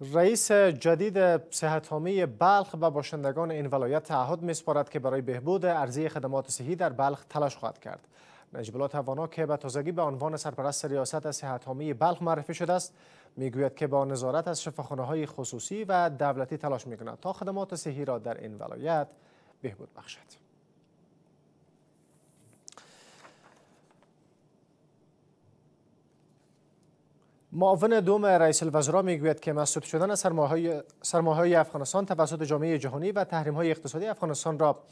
رئیس جدید صحت بلخ به باشندگان این ولایت تعهد میسپارد که برای بهبود ارزی خدمات صحی در بلخ تلاش خواهد کرد. نجیب الله توانا که به تازگی به عنوان سرپرست ریاست صحت بلخ معرفی شده است می‌گوید که با نظارت از شفاخانه های خصوصی و دولتی تلاش می‌کند تا خدمات صحی را در این ولایت بهبود بخشد. معاون دوم رئیس الوزراء می‌گوید که مسدود شدن سرمایه افغانستان توسط جامعه جهانی و تحریم های اقتصادی افغانستان را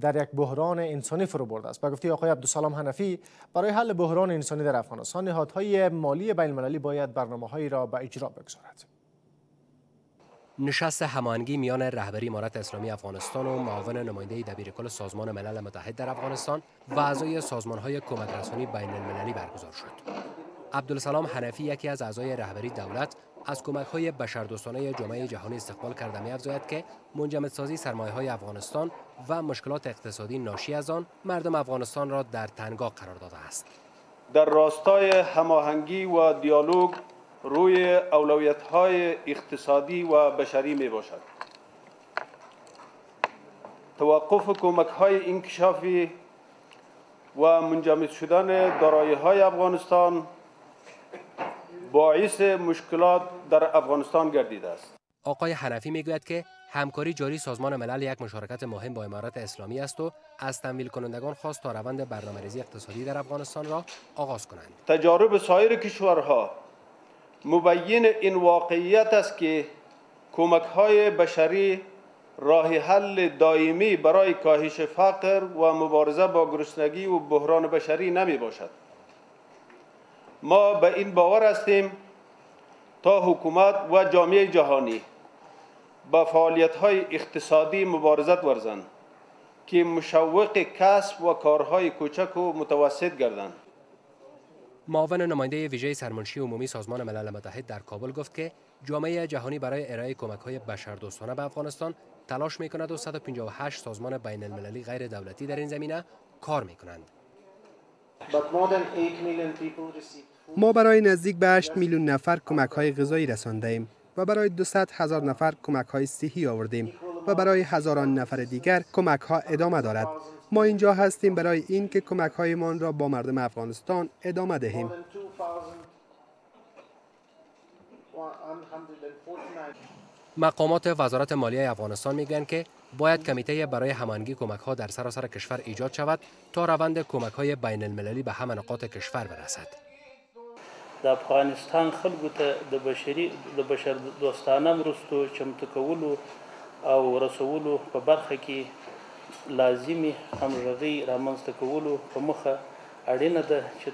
در یک بحران انسانی فرو برده است. به گفته آقای عبدالسلام حنفی برای حل بحران انسانی در افغانستان نهادهای مالی بین المللی باید برنامه را به اجرا بگذارد. نشست هماهنگی میان رهبری امارت اسلامی افغانستان و معاون نماینده دبیرکل سازمان ملل متحد در افغانستان و اعضای سازمانهای کمک رسانی بین المللی برگزار شد. عبدالسلام حنفی یکی از اعضای رهبری دولت از کمک های بشردوستانه جامعه جهانی استقبال کرده می افزاید که منجمدسازی سرمایه های افغانستان و مشکلات اقتصادی ناشی از آن مردم افغانستان را در تنگا قرار داده است. در راستای هماهنگی و دیالوگ روی اولویت های اقتصادی و بشری می باشد توقف کمک های انکشافی و منجمد شدن دارایی های افغانستان باعث مشکلات در افغانستان گردیده است آقای حنفی می‌گوید که همکاری جاری سازمان ملل یک مشارکت مهم با امارت اسلامی است و از تمویل کنندگان خواست تا روند برنامه‌ریزی اقتصادی در افغانستان را آغاز کنند. تجارب سایر کشورها مبین این واقعیت است که کمک های بشری راه حل دائمی برای کاهش فقر و مبارزه با گرسنگی و بحران بشری نمی باشد. ما به این باور هستیم تا حکومت و جامعه جهانی با فعالیت های اقتصادی مبارزت ورزند که مشوق کسب و کارهای کوچک و متوسط گردند معاون نماینده ویژه سرمنشی عمومی سازمان ملل متحد در کابل گفت که جامعه جهانی برای ارائه کمک های بشردوستانه به افغانستان تلاش می کند و 158 سازمان بین المللی غیر دولتی در این زمینه کار می کنند. ما برای نزدیک به 8 میلیون نفر کمک های غذایی رسانده ایم و برای 200 هزار نفر کمک های صحی آوردیم و برای هزاران نفر دیگر کمک ها ادامه دارد. ما اینجا هستیم برای این که کمک هایمان را با مردم افغانستان ادامه دهیم. مقامات وزارت مالیه افغانستان میگویند که باید کمیته برای هماهنگی کمک ها در سراسر کشور ایجاد شود تا روند کمک های بین المللی به همه نقاط کشور برسد. د افغانستان خلکو ته د بشري د بشر دوستانه مرستو چمتو کولو او رسولو په برخه کې لازمي همغږي رامنځته کولو په مخه اړینه ده چې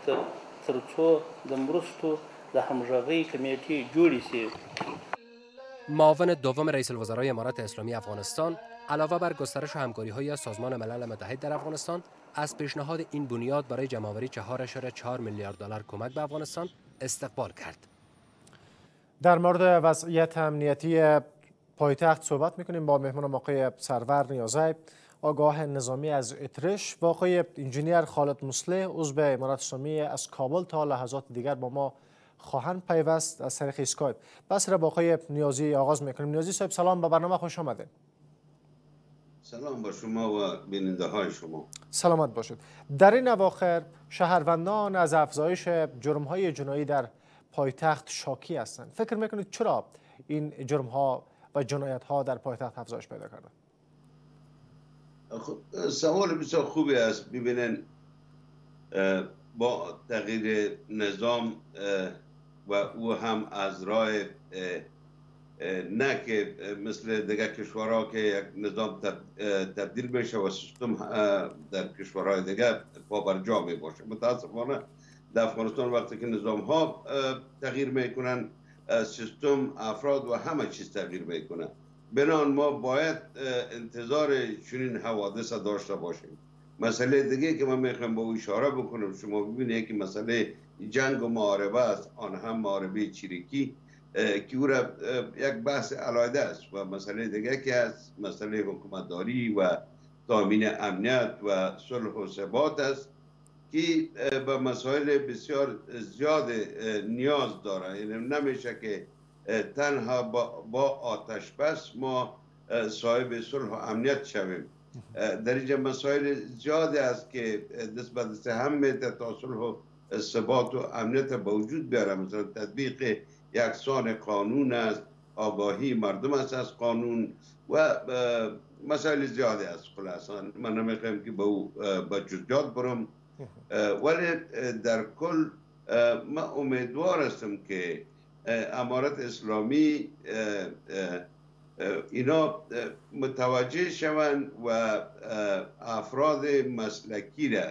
تر څو د مرستو د همغږي کمیټې جوړې شي معاون دوم رئیس الوزرای امارات اسلامی افغانستان علاوه بر گسترش همکاری های سازمان ملل متحد در افغانستان از پیشنهاد این بنیاد برای جمعآوری 4.4 میلیارد دلار کمک به افغانستان استقبال کرد. در مورد وضعیت امنیتی پایتخت صحبت می‌کنیم با مهمان آقای سرور نیازه آگاه نظامی از اترش و آقای انجینیر خالد مسلح عضو امارات اسلامی از کابل تا لحظات دیگر با ما خواهند پیوست از طریق اسکایپ. بس را با آقای نیازی آغاز می‌کنیم. نیازی صاحب سلام به برنامه خوش آمده سلام با شما و بیننده های شما. سلامت باشید. در این اواخر شهروندان از افزایش جرم های جنایی در پایتخت شاکی هستند. فکر می‌کنید چرا این جرم ها و جنایت ها در پایتخت افزایش پیدا کرده؟ خب سوال بسیار خوبی است. ببینن با تغییر نظام و او هم از راه نه که مثل دیگر کشورها که یک نظام تبدیل بشه و سیستم در کشورهای دیگر جا می باشه متاسفانه در افغانستان وقتی که نظام ها تغییر می‌کنن سیستم افراد و همه چیز تغییر می‌کنه. بنان ما باید انتظار چنین حوادث داشته باشیم. مسئله دیگه که من می‌خوام با اشاره بکنم شما ببینید که مسئله جنگ و معاربه است. آن هم معاربه چریکی که او را یک بحث علایده است و مسئله دیگه که است مسئله حکومتداری و تامین امنیت و صلح و ثبات است که به مسائل بسیار زیاد نیاز داره یعنی نمیشه که تنها با, آتش بس ما صاحب صلح و امنیت شویم. در اینجا مسائل زیاده است که دست به دست هم میده تا صلح و ثبات و امنیت به وجود بیاره مثلا تطبیق یکسان قانون است آگاهی مردم است از قانون و مسائل زیاده است خلاصا. من نمی‌خوایم که به او به جزئیات برم. ولی در کل ما امیدوار هستم که امارت اسلامی اینا متوجه شوند و افراد مسلکی را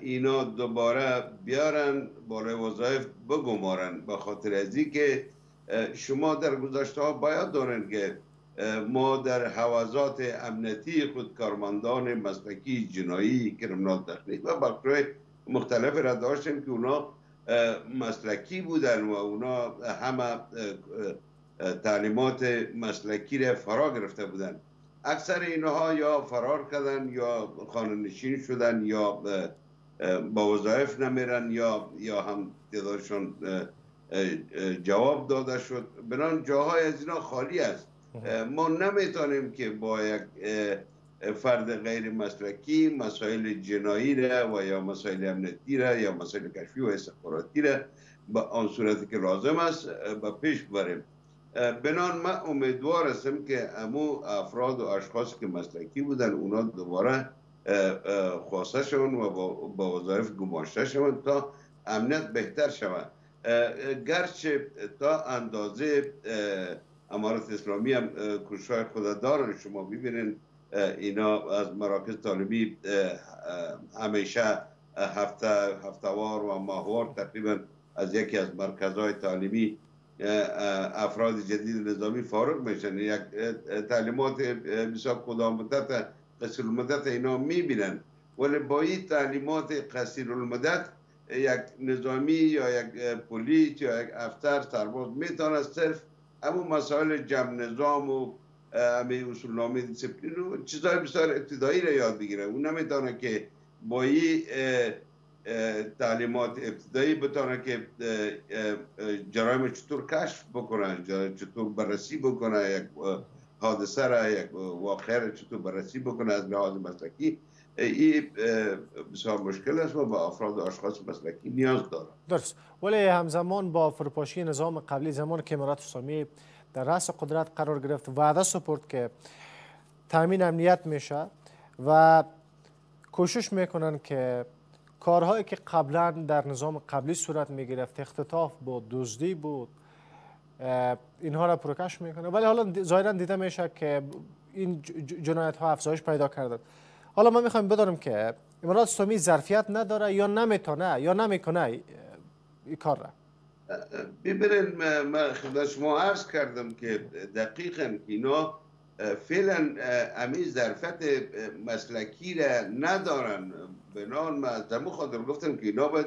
اینا دوباره بیارن بالای وظایف بگمارن. به خاطر از که شما در گذشته ها باید دارن که ما در حوازات امنیتی خود کارمندان مسلکی جنایی کرمنال تخنیک و بخشای مختلف را داشتیم که اونا مسلکی بودن و اونا همه تعلیمات مسلکی را فرا گرفته بودن. اکثر اینها یا فرار کردن یا خانه نشین شدن یا با وظایف نمیرن یا یا هم تعدادشون جواب داده شد. بنان جاهای از اینا خالی است. ما نمی‌تونیم که با یک فرد غیر مسلکی مسائل جنایی را و یا مسائل امنیتی را یا مسائل کشفی و استخباراتی را به آن صورتی که لازم است به پیش بریم بنان من امیدوار هستم که امو افراد و اشخاص که مسلکی بودن اونا دوباره خواسته شون و با وظایف گماشته شون تا امنیت بهتر شود. گرچه تا اندازه امارت اسلامی هم کشای خود دارن شما ببینین اینا از مراکز طالبی همیشه هفته هفتوار و ماهوار تقریبا از یکی از مرکزهای تعلیمی افراد جدید نظامی فارغ میشن. یک تعلیمات بسیار کدام قصیر المدت اینا می‌بینن. ولی با این تعلیمات قصیر المدت یک نظامی یا یک پلیس یا یک افسر سرباز می‌تونه صرف اما مسائل جمع نظام و همه اصول نامه دیسپلین و چیزهای بسیار ابتدایی را یاد بگیره. اون نمی‌تونه که با این تعلیمات ابتدایی بتونه که جرایم چطور کشف بکنه چطور بررسی بکنه یک حادثه را یک واقعه چطور بررسی بکنه از لحاظ مسلکی این بسیار مشکل است و با افراد و اشخاص مسلکی نیاز داره درست. ولی همزمان با فروپاشی نظام قبلی زمان که امارات اسلامی در رأس قدرت قرار گرفت وعده سپرد که تامین امنیت میشه و کوشش می‌کنن که کارهایی که قبلا در نظام قبلی صورت می گرفت اختطاف بود دزدی بود اینها را پروکش می‌کنه. ولی حالا ظاهرا دیده میشه که این جنایت ها افزایش پیدا کردن حالا ما می‌خوایم بدانیم که امارات اسلامی ظرفیت نداره یا نمی‌تونه یا نمی‌کنه این کار را. ببینید من خدمت شما عرض کردم که دقیقا اینا فعلا امی ظرفت مسلکی را ندارن. بنان ما از دمو خاطر گفتم که اینا باید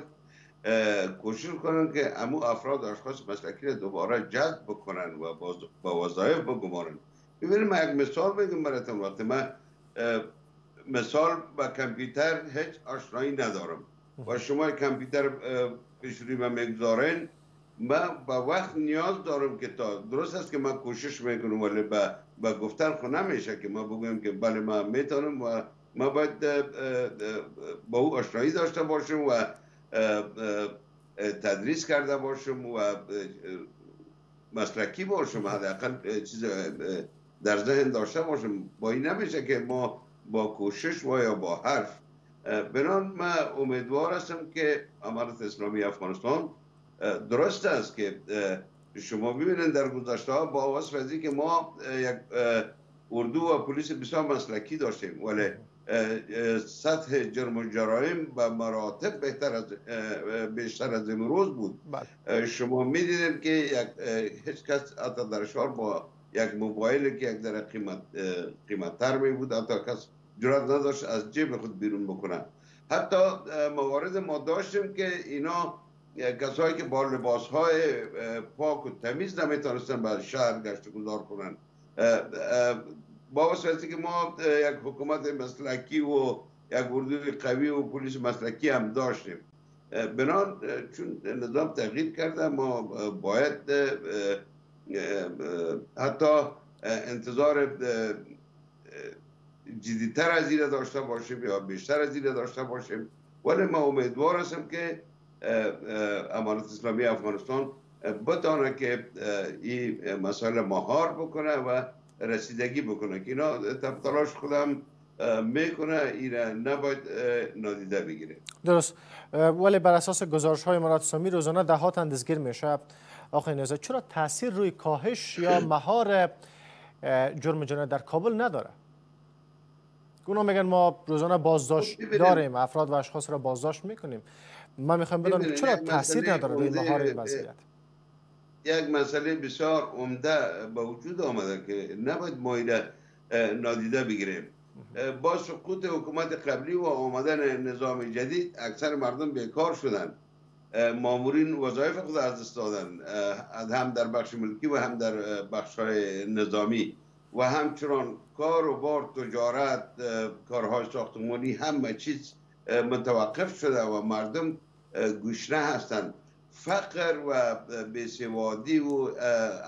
کوشش کنن که امو افراد اشخاص مسلکی دوباره جذب بکنن و با وظایف بگمارن ببینید من یک مثال بگم براتون. وقتی من مثال با کامپیوتر هیچ آشنایی ندارم. و شما کامپیوتر پیش روی من می‌گذارن. من با وقت نیاز دارم که تا درست است که من کوشش می‌کنم ولی با, با گفتن خود نمیشه که ما بگویم که بله من می‌تونم و ما باید با او آشنایی داشته باشم و تدریس کرده باشم و مسلکی باشم حداقل چیز در ذهن داشته باشم. با این نمیشه که ما با کوشش و یا با حرف بنان من امیدوار هستم که امارت اسلامی افغانستان درست است که شما ببینید در گذشته ها با وصف که ما یک اردو و پلیس بسیار مسلکی داشتیم. ولی سطح جرم و جرایم به مراتب بهتر از بیشتر از امروز بود. بله. شما می‌دیدید که یک هیچ کس حتی در شهر با یک موبایل که یک در قیمت قیمت تر می بود حتی کس جرات نداشت از جیب خود بیرون بکنه. حتی موارد ما داشتیم که اینا کسایی که با لباس های پاک و تمیز نمی‌تونستن به شهر گشت گذار کنن. با واسطه که ما یک حکومت مسلکی و یک اردوی قوی و پلیس مسلکی هم داشتیم بنان چون نظام تغییر کرده ما باید حتی انتظار جدیدتر از این داشته باشیم یا بیشتر از این داشته باشیم ولی ما امیدوار هستم که امارت اسلامی افغانستان بتانه که این مسئله مهار بکنه و رسیدگی بکنه که اینا تلاش خودم می‌کنه ایره نباید نادیده بگیره. درست. ولی بر اساس گزارش های امارات اسلامی روزانه دهات اندزگیر میشه. آقای نزا چرا تاثیر روی کاهش یا مهار جرم جنایت در کابل نداره؟ اونا میگن ما روزانه بازداشت خب، داریم افراد و اشخاص را بازداشت می‌کنیم. ما می‌خوایم بدانیم چرا تاثیر نداره روی مهار این وضعیت؟ یک مسئله بسیار عمده به وجود آمده که نباید ما نادیده بگیریم. با سقوط حکومت قبلی و آمدن نظام جدید اکثر مردم بیکار شدن. مامورین وظایف خود از دست دادن هم در بخش ملکی و هم در بخش های نظامی. و همچنان کار و بار تجارت کارهای ساختمانی همه چیز متوقف شده و مردم گوشنه هستند. فقر و بیسوادی و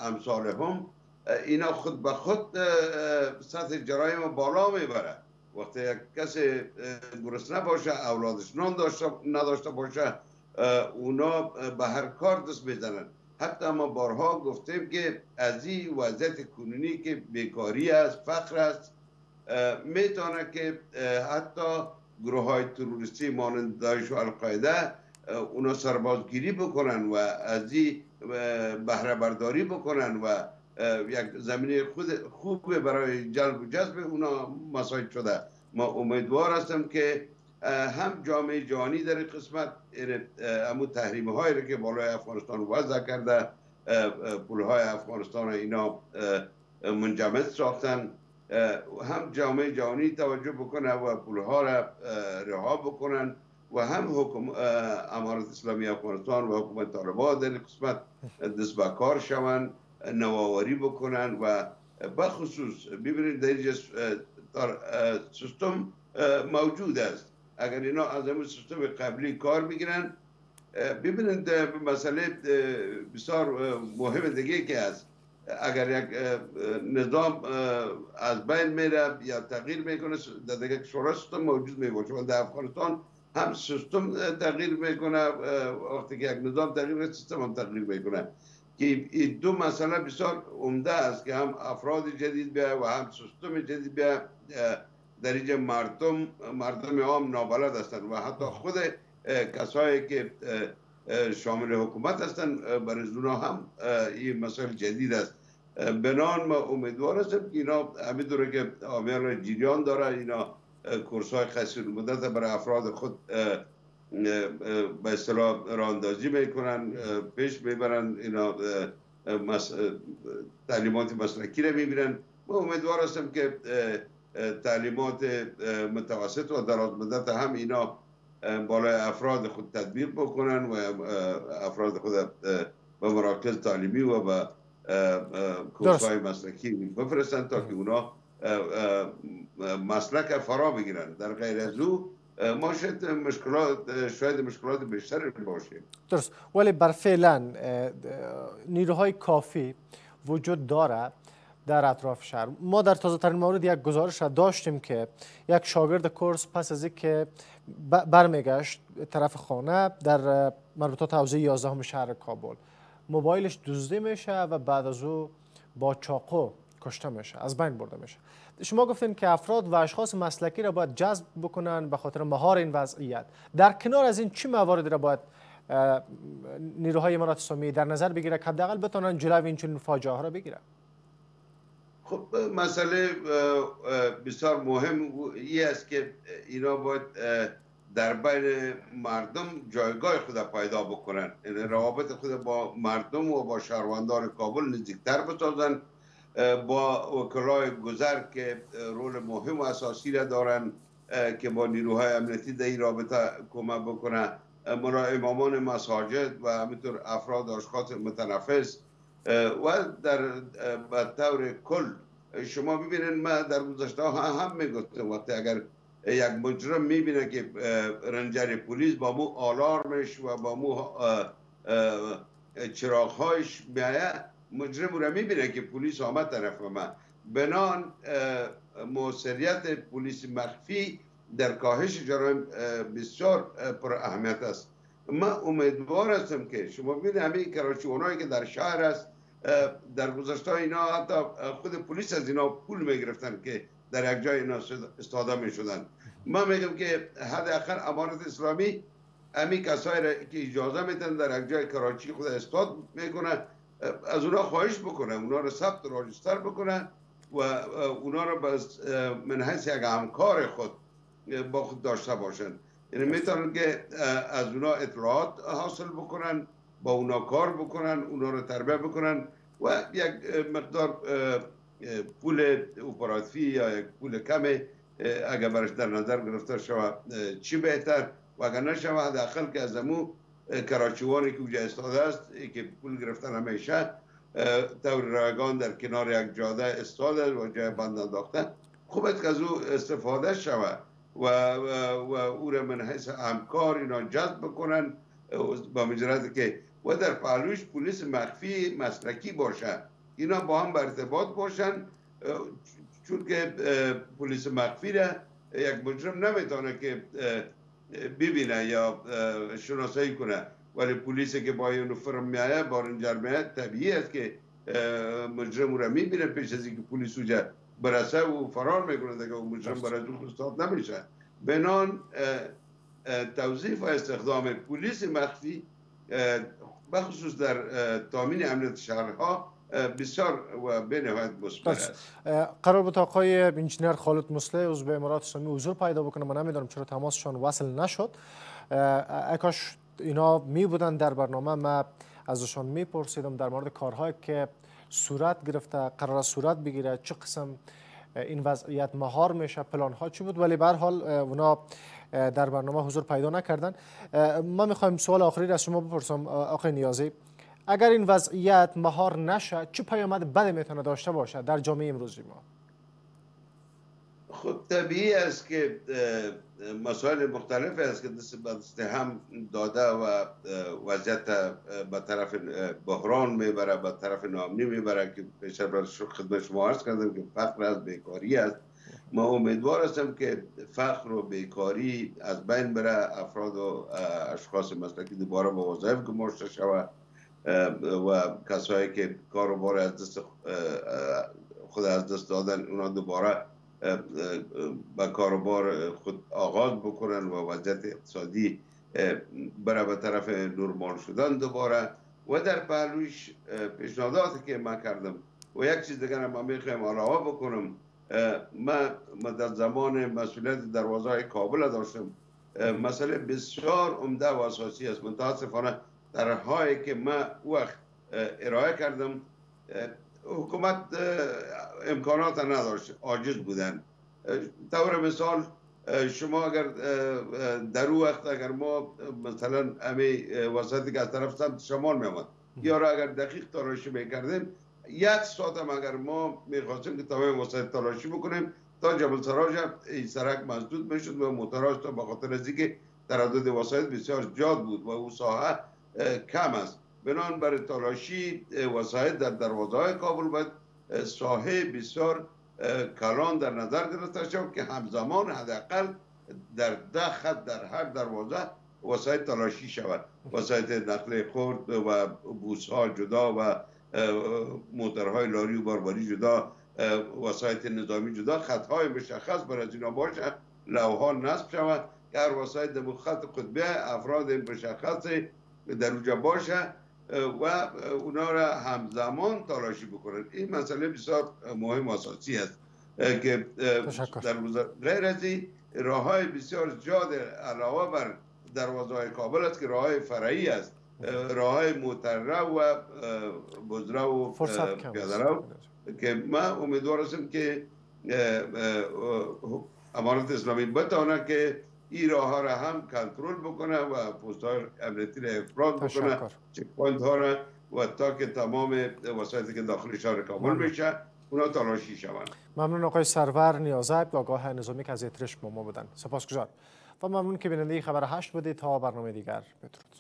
امثال هم اینا خود به خود سطح جرایم بالا می‌بره. وقتی یک کسی گرسنه باشه اولادش نان نداشته باشه اونا به هر کار دست می‌زنن. حتی ما بارها گفتیم که از این وضعیت کنونی که بیکاری است فقر است می‌تونه که حتی گروه های تروریستی مانند داعش و القاعده اونا سربازگیری بکنن و از این بهره برداری بکنن و یک زمینه خود خوب برای جلب و جذب اونا مساعد شده. ما امیدوار هستم که هم جامعه جهانی در قسمت امو تحریم هایی که بالای افغانستان وضع کرده پول های افغانستان اینا منجمد ساختن. هم جامعه جهانی توجه بکنه و پول ها را رها بکنن. و هم حکم امارت اسلامی افغانستان و حکومت طالبان در قسمت دست شوند نواوری بکنن و بخصوص ببینید در اینجا سیستم موجود است. اگر اینا از همون سیستم قبلی کار بگیرن ببینید مسئله بسیار مهم دیگه که است. اگر یک نظام از بین میره یا تغییر می‌کنه در دیگه شورا سیستم موجود می‌باشه و در افغانستان هم سیستم تغییر می‌کنه وقتی که یک نظام تغییر سیستم هم تغییر می‌کنه. که این دو مسئله بسیار عمده است که هم افراد جدید بیا و هم سیستم جدید بیا در اینجا مردم مردم عام نابلد هستند و حتی خود کسایی که شامل حکومت هستند برای اونا هم این مسئله جدید است. بنان ما امیدوار هستم که اینا همینطوره که آمیان جریان داره اینا کورس های خصیر مدت برای افراد خود به اصطلاح راندازی می‌کنن پیش می‌برن اینا تعلیمات مسلکی رو می‌بینن. ما امیدوار هستم که تعلیمات متوسط و دراز مدت هم اینا بالای افراد خود تطبیق بکنن و افراد خود به مراکز تعلیمی و به کورس های مسلکی بفرستن تا که اونا مسلک فرا بگیرن. در غیر از او ما شاید مشکلات شاید مشکلات بیشتری باشیم. درست. ولی بر فعلا نیروهای کافی وجود داره در اطراف شهر. ما در تازه ترین مورد یک گزارش داشتیم که یک شاگرد کورس پس از اینکه برمیگشت طرف خانه در مربوطات حوزه 11 شهر کابل. موبایلش دزدی میشه و بعد از او با چاقو کشته میشه از بین برده میشه. شما گفتین که افراد و اشخاص مسلکی را باید جذب بکنن به خاطر مهار این وضعیت. در کنار از این چه مواردی را باید نیروهای امارات اسلامی در نظر بگیره که حداقل بتونن جلوی این چنین فاجعه ها را بگیرن؟ خب مسئله بسیار مهم ای است که اینا باید در بین مردم جایگاه خود پیدا بکنن. یعنی روابط خود با مردم و با شهروندان کابل نزدیکتر بسازن. با وکلای گذر که رول مهم و اساسی را دارن که با نیروهای امنیتی در این رابطه کمک مرا امامان مساجد و همینطور افراد اشخاص متنفس. و در به طور کل شما ببینید ما در گذشته ها هم می‌گفتم وقتی اگر یک مجرم می‌بینه که رنجر پلیس با مو آلارمش و با مو چراغهایش میایه مجرم رو می‌بینه که پلیس آمد طرف من بنان موثریت پلیس مخفی در کاهش جرایم بسیار پر اهمیت است. من امیدوار هستم که شما ببینید همه کراچی اونایی که در شهر است در گذشته اینا حتی خود پلیس از اینا پول می‌گرفتن که در یک جای اینا استاده می شدن من میگم که حداقل امارت اسلامی امی کسایی که اجازه میتن در یک جای کراچی خود استاد می‌کنه. از اونا خواهش بکنه اونا رو ثبت راجستر بکنه و اونا رو من حیث یک همکار خود با خود داشته باشن. یعنی می‌تونن که از اونا اطلاعات حاصل بکنن با اونا کار بکنن اونا رو تربیه بکنن و یک مقدار پول اپراتفی یا یک پول کمی اگر برش در نظر گرفته شود چی بهتر؟ و اگر نشود حداقل که از امو کراچوانی که اوجه استاده است که پول گرفتن همیشه طور رایگان در کنار یک جاده استاده و جای بند انداخته. خوب که از او استفاده شود و, و, او را من حیث همکار اینا جذب بکنن با مجرد که و در پهلوش پلیس مخفی مسلکی باشه. اینا با هم ارتباط باشن چون که پلیس مخفی را یک مجرم نمی‌تونه که ببینه یا شناسایی کنه ولی پلیسی که با یونیفرم میایه بارنجر میایه طبیعی است که مجرم را می‌بینه پیش از اینکه پلیس اوجا برسه و فرار می‌کنه دیگه و مجرم برای دو استاد نمیشه بنان توظیف و استخدام پلیس مخفی بخصوص در تامین امنیت شهرها بسیار و به نهایت است. قرار بود آقای انجینر خالد مسله عضو امارات اسلامی حضور پیدا بکنه. من نمی‌دونم چرا تماسشان وصل نشد. اکاش اینا می بودن در برنامه. ما ازشان میپرسیدم در مورد کارهایی که صورت گرفته قرار صورت بگیره چه قسم این وضعیت مهار میشه پلان ها چی بود؟ ولی به حال اونا در برنامه حضور پیدا نکردن. ما می‌خوایم سوال آخری از شما بپرسم آقای نیازی. اگر این وضعیت مهار نشه چه پیامد بد می‌تونه داشته باشه در جامعه امروزی ما خب طبیعی است که مسائل مختلف است که دست هم داده و وضعیت به طرف بحران می‌بره به طرف نامنی می‌بره که بر خدمت شما عرض کردم که فقر از بیکاری است. ما امیدوار هستم که فقر و بیکاری از بین بره افراد و اشخاص مسلکی دوباره به وظایف گماشته شود. و کسایی که کاروبار از دست خود از دست دادن اونا دوباره به کاروبار خود آغاز بکنن و وضعیت اقتصادی برای به طرف نرمال شدن دوباره. و در پهلوش پیشنهاداتی که من کردم و یک چیز دیگر ما می‌خوایم علاوه بکنم من در زمان مسئولیت دروازه کابل داشتم. مسئله بسیار عمده و اساسی است. متاسفانه در هایی که من وقت ارائه کردم حکومت امکانات نداشت عاجز بودن. طور مثال شما اگر در او وقت اگر ما مثلا امی وسطی که از طرف سمت شمال میامد یا را اگر دقیق تلاشی می‌کردیم یک ساعت هم اگر ما می‌خواستیم که تمام وسط تلاشی بکنیم تا جبل سراج این سرک مسدود می‌شد و موتراج تا بخاطر از اینکه تردد وسایل بسیار جاد بود و او ساحه کم است. بنان برای تلاشی وسایل در دروازه های کابل باید ساحه بسیار کلان در نظر گرفته شد که همزمان حداقل در ده خط در هر دروازه وسایل تلاشی شود. وسایل نقل خورد و بوس ها جدا و موترهای لاری و بارباری جدا وسایل نظامی جدا خطهای مشخص برای از اینا لوها نصب شود. که هر وسایل در خط قطبه افراد مشخص در اونجا باشه و اونا را همزمان تلاشی بکنن. این مسئله بسیار مهم اساسی است که در غیر از این راه های بسیار زیاد علاوه بر دروازه های کابل است که راه های فرعی است. راه های متره و بزره و پیادره که من امیدوار هستم که امارت اسلامی بتانه که این راه ها را هم کنترل بکنه و پست های امنیتی را افراز بکنه. checkpoint ها را و تا که تمام وسایلی که داخل شهر کابل میشه اونا تلاشی شوند. ممنون آقای سرور نیازب آگاه نظامی که از اترش با ما بودن. سپاسگزار و ممنون که بیننده خبر هشت بودید. تا برنامه دیگر. بدرود.